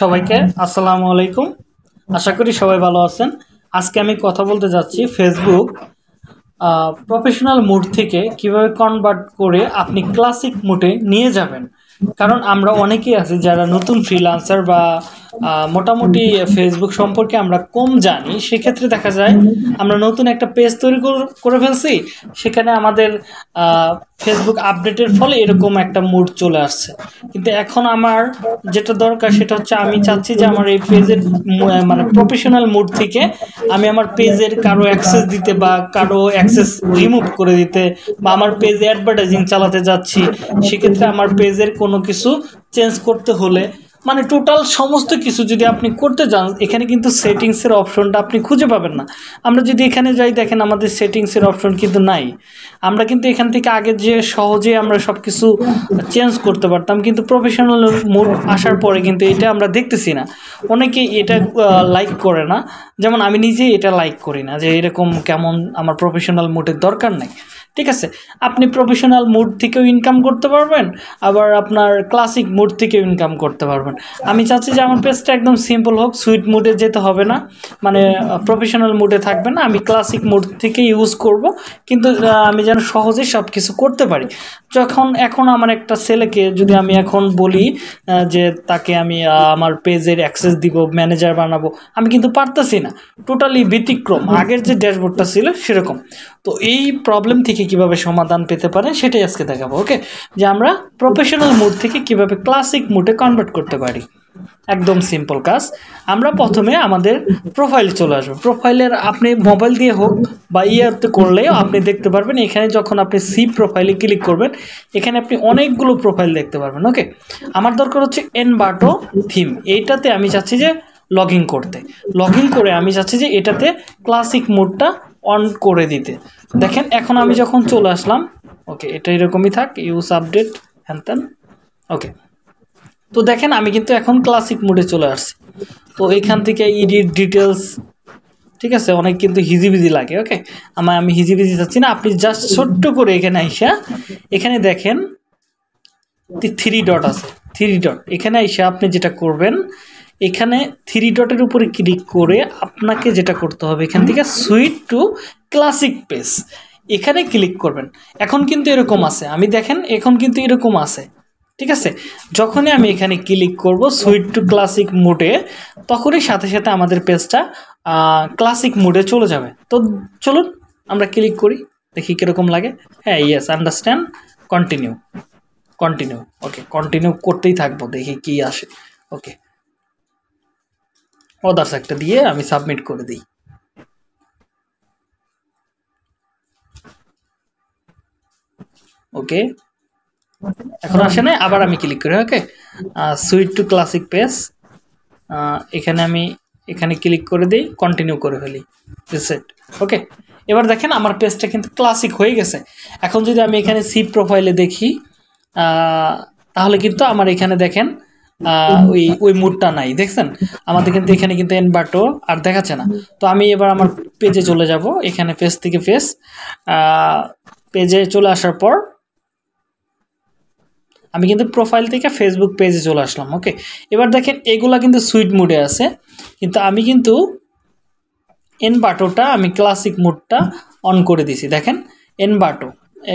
সবাইকে আসসালামু আলাইকুম। আশা করি সবাই ভালো আছেন। আজকে আমি কথা বলতে যাচ্ছি ফেসবুক প্রফেশনাল মুড থেকে কীভাবে কনভার্ট করে আপনি ক্লাসিক মুডে নিয়ে যাবেন। কারণ আমরা অনেকেই আছি যারা নতুন ফ্রিলান্সার বা মোটামুটি ফেসবুক সম্পর্কে আমরা কম জানি। সেক্ষেত্রে দেখা যায়, আমরা নতুন একটা পেজ তৈরি কর- ফেলছি। সেখানে আমাদের ফেসবুক আপডেটের ফলে এরকম একটা মুড চলে আসছে। কিন্তু এখন আমার যেটা দরকার সেটা হচ্ছে আমি চাচ্ছি যে আমার এই পেজের মানে প্রফেশনাল মুড থেকে আমি আমার পেজের কারও অ্যাক্সেস দিতে বা কারও অ্যাক্সেস রিমুভ করে দিতে বা আমার পেজে অ্যাডভার্টাইজিং চালাতে যাচ্ছি, সেক্ষেত্রে আমার পেজের কোনো কিছু চেঞ্জ করতে হলে মানে টোটাল সমস্ত কিছু যদি আপনি করতে যান, এখানে কিন্তু সেটিংসের অপশনটা আপনি খুঁজে পাবেন না। আমরা যদি এখানে যাই, দেখেন আমাদের সেটিংসের অপশন কিন্তু নাই। আমরা কিন্তু এখান থেকে আগে যে সহজে আমরা সব কিছু চেঞ্জ করতে পারতাম, কিন্তু প্রফেশনাল মোড আসার পরে কিন্তু এটা আমরা দেখতেছি না। অনেকে এটা লাইক করে না। যেমন আমি নিজেই এটা লাইক করি না, যে এরকম কেমন আমার প্রফেশনাল মোডের দরকার নাই। ঠিক আছে? আপনি প্রফেশনাল মুড থেকেও ইনকাম করতে পারবেন, আবার আপনার ক্লাসিক মুড থেকেও ইনকাম করতে পারবেন। আমি চাচ্ছি যে আমার পেজটা একদম সিম্পল হোক সুইট মুডে যেতে হবে না মানে প্রফেশনাল মুডে থাকবে না, আমি ক্লাসিক মুড থেকে ইউজ করব, কিন্তু আমি যেন সহজে সব কিছু করতে পারি। যখন, এখন আমার একটা ছেলেকে যদি আমি এখন বলি যে তাকে আমি আমার পেজের অ্যাক্সেস দিব ম্যানেজার বানাবো, আমি কিন্তু পারতেছি না। টোটালি ব্যতিক্রম। আগের যে ড্যাশবোর্ডটা ছিল সেরকম। তো এই প্রবলেম থেকে কীভাবে সমাধান পেতে পারেন সেটাই আজকে দেখাবো, ওকে? যে আমরা প্রফেশনাল মুড থেকে কীভাবে ক্লাসিক মুডে কনভার্ট করতে পারি। একদম সিম্পল কাজ। আমরা প্রথমে আমাদের প্রোফাইলে চলে আসব। প্রোফাইলের আপনি মোবাইল দিয়ে হোক বা ইয়াতে করলেও আপনি দেখতে পারবেন, এখানে যখন আপনি সি প্রোফাইলে ক্লিক করবেন, এখানে আপনি অনেকগুলো প্রোফাইল দেখতে পারবেন, ওকে? আমার দরকার হচ্ছে এনবাটো থিম এইটাতে আমি চাচ্ছি যে লগ করতে। লগ করে আমি চাচ্ছি যে এটাতে ক্লাসিক মোডটা অন করে দিতে। দেখেন, এখন আমি যখন চলে আসলাম ওকে এটা এরকমই থাক ইউজ আপডেট হ্যান ওকে তো দেখেন, আমি কিন্তু এখন ক্লাসিক মোডে চলে আসছি। তো এখান থেকে ইডিট ডিটেলস ঠিক আছে, অনেক কিন্তু হিজিবিজি লাগে ওকে আমার, আমি হিজিবিজি চাচ্ছি না, আপনি জাস্ট ছোট্ট করে এখানে আইসা, এখানে দেখেন থ্রি ডট আছে থ্রি ডট এখানে এসে আপনি যেটা করবেন এখানে থ্রি ডটের উপরে ক্লিক করে আপনাকে যেটা করতে হবে, এখান থেকে সুইট টু ক্লাসিক পেস এখানে ক্লিক করবেন। এখন কিন্তু এরকম আছে। আমি দেখেন, এখন কিন্তু এরকম আছে। ঠিক আছে? যখনই আমি এখানে ক্লিক করব সুইট টু ক্লাসিক মোডে তখনই সাথে সাথে আমাদের পেজটা ক্লাসিক মোডে চলে যাবে। তো চলুন, আমরা ক্লিক করি। দেখি কীরকম লাগে। হ্যাঁ yes understand continue continue okay continue করতেই থাকব। দেখি কি আসে। ওকে অদার্স একটা দিয়ে আমি সাবমিট করে দিই। ওকে এখন আসে না আবার আমি ক্লিক করি okay switch to classic page এখানে আমি, এখানে ক্লিক করে দিই কন্টিনিউ করে ফেলি রিসেট ওকে এবার দেখেন আমার পেজটা কিন্তু ক্লাসিক হয়ে গেছে। এখন যদি আমি এখানে সি প্রোফাইলে দেখি তাহলে কিন্তু আমার এখানে দেখেন ওই ওই মুডটা নাই, দেখছেন? আমাদের কিন্তু এখানে কিন্তু এনবাটো আর দেখাচ্ছে না। তো আমি এবার আমার পেজে চলে যাব, এখানে পেজ থেকে পেজ পেজে চলে আসার পর আমি কিন্তু প্রোফাইল থেকে ফেসবুক পেজে চলে আসলাম ওকে এবার দেখেন, এগুলা কিন্তু সুইট মুডে আছে, কিন্তু আমি কিন্তু এন বাটোটা আমি ক্লাসিক মুডটা অন করে দিছি। দেখেন এন বাটো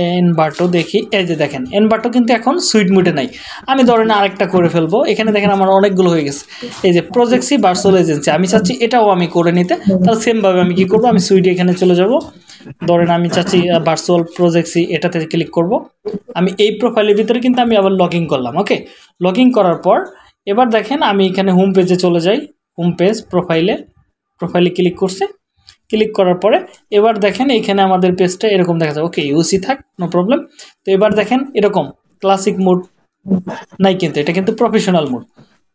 এন বাটো দেখি। এই যে দেখেন এন বাটো কিন্তু এখন সুইট মুডে নাই। আমি ধরেন আরেকটা করে ফেলব। এখানে দেখেন আমার অনেকগুলো হয়ে গেছে। এই যে প্রজেক্সি ভার্চুয়াল এজেন্সি আমি চাচ্ছি এটাও আমি করে নিতে। তাহলে সেমভাবে আমি কি করব? আমি সুইটে এখানে চলে যাব। ধরেন আমি চাচ্ছি ভার্চুয়াল প্রজেক্সি এটাতে ক্লিক করব। আমি এই প্রোফাইলের ভিতরে কিন্তু আমি আবার লগ করলাম ওকে লগ করার পর এবার দেখেন আমি এখানে হোম পেজে চলে যাই। হোম পেজ প্রোফাইলে প্রোফাইলে ক্লিক করছে। ক্লিক করার পরে এবার দেখেন এখানে আমাদের পেজটা এরকম দেখা যায় ওকে ইউসি থাক নো প্রবলেম তো এবার দেখেন এরকম ক্লাসিক মোড নাই কিন্তু, এটা কিন্তু প্রফেশনাল মোড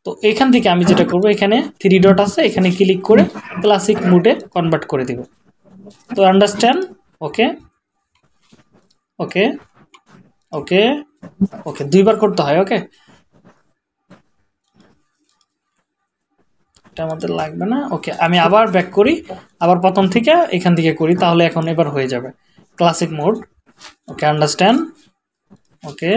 তো এখান থেকে আমি যেটা করব, এখানে থ্রি ডট আছে, এখানে ক্লিক করে ক্লাসিক মোডে কনভার্ট করে দিব। তো আন্ডারস্ট্যান্ড ওকে ওকে ওকে ওকে দুইবার করতে হয় ওকে এটা আমাদের লাগবে না। ওকে, আমি আবার ব্যাক করি, আবার প্রথম থেকে এখান থেকে করি, তাহলে এখন এবার হয়ে যাবে। Classic mode okay understand okay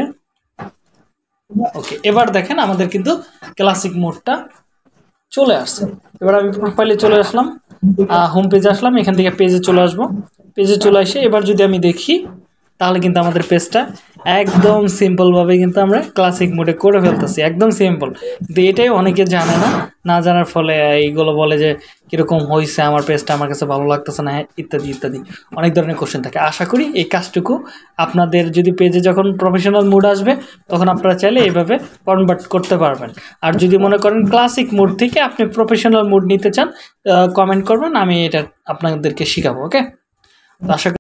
okay এবার দেখেন আমাদের কিন্তু ক্লাসিক মোডটা চলে আসছে। এবার আমি প্রোফাইলে চলে আসলাম হোম পেজে আসলাম, এখান থেকে পেজে চলে আসব। পেজে চলে আসে এবার যদি আমি দেখি, তাহলে কিন্তু আমাদের পেজটা একদম সিম্পলভাবে কিন্তু আমরা ক্লাসিক মোডে করে ফেলতেছি, একদম সিম্পল কিন্তু এটাই অনেকে জানে না না জানার ফলে এইগুলো বলে যে কীরকম হয়েছে আমার পেজটা আমার কাছে ভালো লাগতেছে না ইত্যাদি ইত্যাদি। অনেক ধরনের কোশ্চেন থাকে। আশা করি এই কাজটুকু আপনাদের যদি পেজে যখন প্রফেশনাল মুড আসবে, তখন আপনারা চাইলে এইভাবে কনভার্ট করতে পারবেন। আর যদি মনে করেন ক্লাসিক মুড থেকে আপনি প্রফেশনাল মুড নিতে চান কমেন্ট করবেন, আমি এটা আপনাদেরকে শেখাবো ওকে আশা